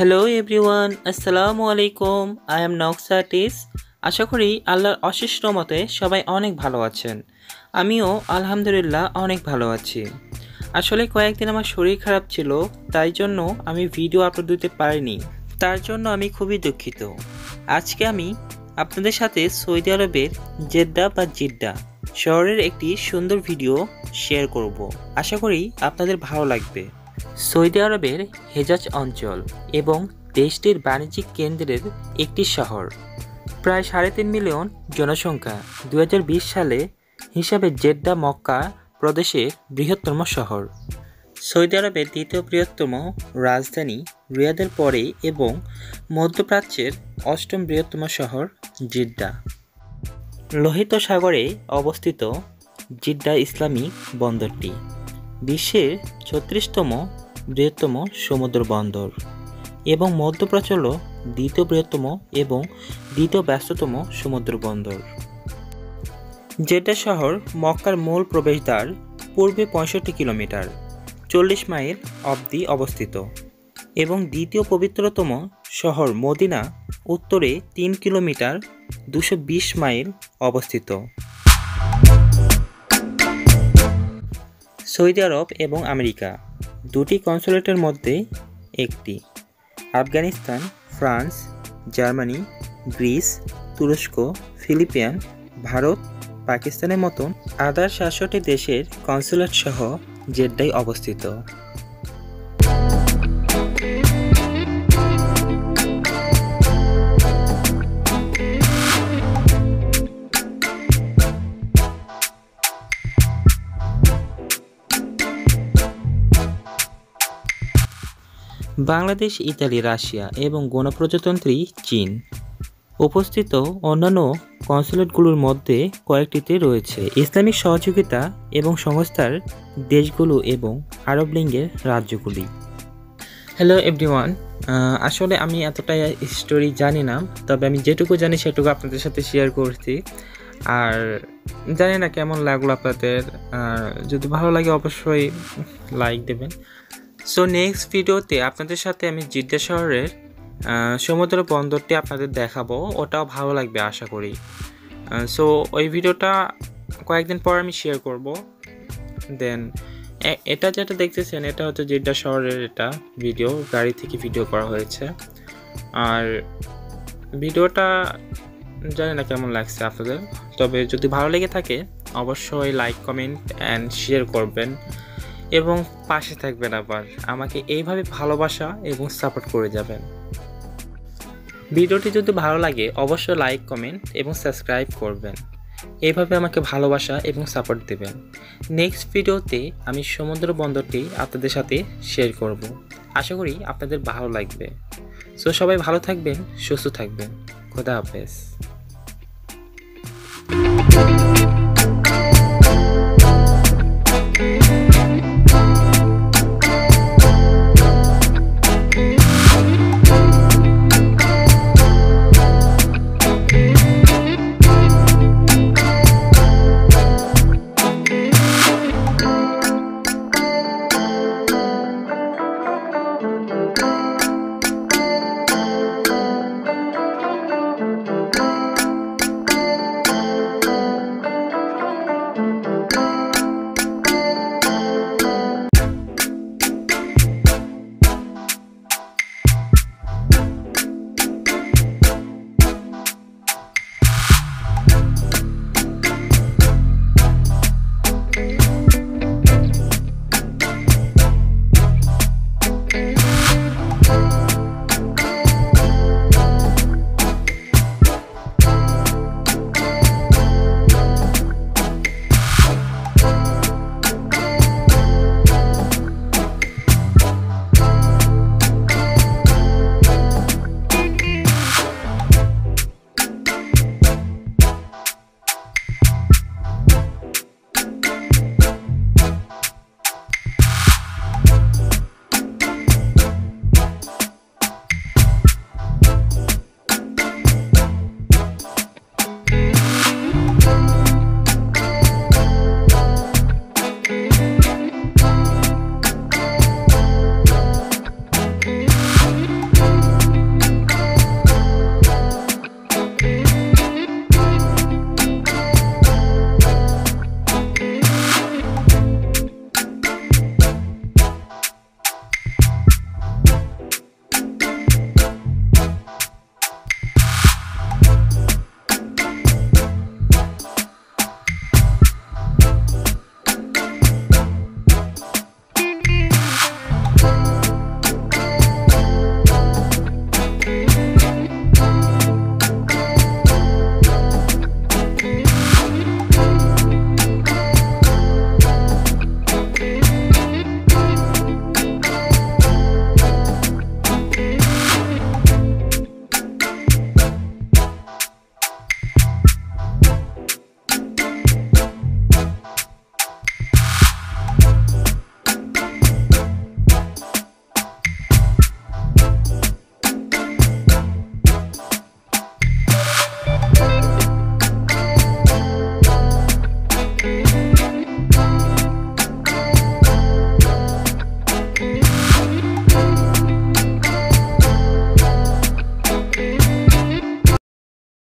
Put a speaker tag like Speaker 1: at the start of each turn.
Speaker 1: Hello everyone আসসালামু আলাইকুম I am নক্সাটিস আশা করি আল্লাহর অশেষ রহমতে সবাই অনেক ভালো আছেন। আমিও, আলহামদুলিল্লাহ, অনেক ভালো আছি। আসলে কয়েকদিন আমার শরীর খারাপ ছিল, তাই জন্য আমি ভিডিও আপলোড দিতে পারিনি। তার জন্য আমি খুবই দুঃখিত। আজকে আমি আপনাদের সাথে সৌদি আরবের জেদ্দা বা জিদ্দা শহরের একটি সুন্দর ভিডিও শেয়ার করব। আশা করি আপনাদের ভালো লাগবে। সৌদি আরবের হেজাজ অঞ্চল এবং দেশটির বাণিজ্যিক কেন্দ্রের একটি শহর। প্রায় সাড়ে তিন মিলিয়ন জনসংখ্যা। দু হাজার বিশ সালে হিসাবে জেদ্দা মক্কা প্রদেশের বৃহত্তম শহর। সৌদি আরবের দ্বিতীয় বৃহত্তম রাজধানী রিয়াদের পরে এবং মধ্যপ্রাচ্যের অষ্টম বৃহত্তম শহর জিদ্দা। লোহিত সাগরে অবস্থিত জিদ্দা ইসলামিক বন্দরটি বিশ্বের ছত্রিশতম বৃহত্তম সমুদ্র বন্দর এবং মধ্যপ্রাচ্য হল দ্বিতীয় বৃহত্তম এবং দ্বিতীয় ব্যস্ততম সমুদ্র বন্দর। জেড্ডা শহর মক্কার মূল প্রবেশদ্বার পূর্বে পঁয়ষট্টি কিলোমিটার, চল্লিশ মাইল অবধি অবস্থিত এবং দ্বিতীয় পবিত্রতম শহর মদিনা, উত্তরে তিন কিলোমিটার, দুশো বিশ মাইল অবস্থিত। সৌদি আরব এবং আমেরিকা দুটি কনসুলেটের মধ্যে একটি, আফগানিস্তান, ফ্রান্স, জার্মানি, গ্রিস, তুরস্ক, ফিলিপিয়ান, ভারত, পাকিস্তানের মতন আদার সাতষট্টি দেশের কনসুলেট সহ জেড্ডায় অবস্থিত। বাংলাদেশ, ইতালি, রাশিয়া এবং গণপ্রজাতন্ত্রী চীন। উপস্থিত অন্যান্য কনসুলেটগুলোর মধ্যে কয়েকটিতে রয়েছে ইসলামিক সহযোগিতা এবং সংস্থার দেশগুলো এবং আরব লিঙ্গের রাজ্যগুলি। হ্যালো এভরিওয়ান আসলে আমি এতটা স্টোরি জানি না, তবে আমি যেটুকু জানি সেটুকু আপনাদের সাথে শেয়ার করছি। আর জানি না কেমন লাগল আপনাদের যদি ভালো লাগে অবশ্যই লাইক দেবেন। সো নেক্সট ভিডিওতে আপনাদের সাথে আমি জিদ্দা শহরের সমুদ্র বন্দরটি আপনাদের দেখাবো। ওটাও ভালো লাগবে আশা করি। সো ওই ভিডিওটা কয়েকদিন পর আমি শেয়ার করব। দেন এটা যেটা দেখতেছেন, এটা হচ্ছে জিদ্দা শহরের এটা ভিডিও গাড়ি থেকে ভিডিও করা হয়েছে। আর ভিডিওটা জানি না কেমন লাগছে আপনাদের। তবে যদি ভালো লেগে থাকে, অবশ্যই লাইক কমেন্ট অ্যান্ড শেয়ার করবেন। এবং পাশে থাকবেন আবার। আমাকে এইভাবে ভালোবাসা এবং সাপোর্ট করে যাবেন। ভিডিওটি যদি ভালো লাগে, অবশ্যই লাইক, কমেন্ট এবং সাবস্ক্রাইব করবেন। এইভাবে আমাকে ভালোবাসা এবং সাপোর্ট দেবেন। নেক্সট ভিডিওতে আমি সমুদ্র বন্দরটি আপনাদের সাথে শেয়ার করব। আশা করি আপনাদের ভালো লাগবে। সো সবাই ভালো থাকবেন, সুস্থ থাকবেন। খোদা হাফেজ।